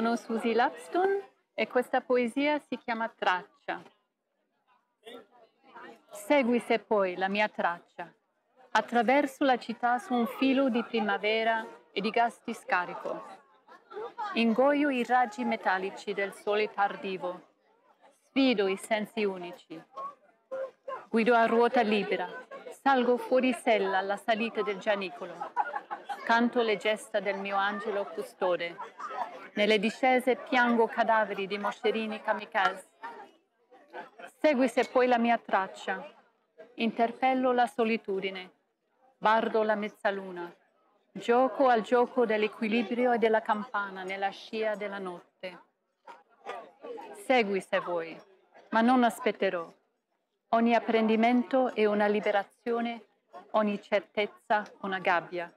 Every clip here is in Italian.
Sono Susie Lapston e questa poesia si chiama Traccia. Segui se poi la mia traccia, attraverso la città su un filo di primavera e di gas di scarico. Ingoio i raggi metallici del sole tardivo, sfido i sensi unici. Guido a ruota libera, salgo fuori sella alla salita del gianicolo, canto le gesta del mio angelo custode. Nelle discese piango cadaveri di moscerini kamikaze. Segui se poi la mia traccia, interpello la solitudine, bardo la mezzaluna, gioco al gioco dell'equilibrio e della campana nella scia della notte. Segui se vuoi, ma non aspetterò. Ogni apprendimento è una liberazione, ogni certezza una gabbia.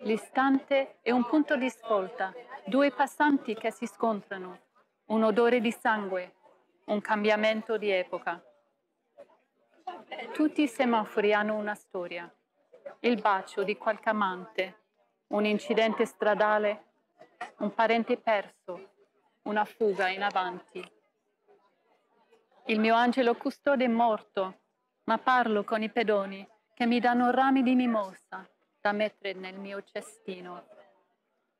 L'istante è un punto di svolta, due passanti che si scontrano, un odore di sangue, un cambiamento di epoca. Tutti i semafori hanno una storia, il bacio di qualche amante, un incidente stradale, un parente perso, una fuga in avanti. Il mio angelo custode è morto, ma parlo con i pedoni che mi danno rami di mimosa da mettere nel mio cestino.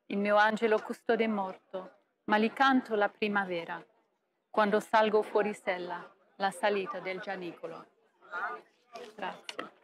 Il mio angelo custode morto, ma li canto la primavera, quando salgo fuori sella, la salita del gianicolo. Grazie.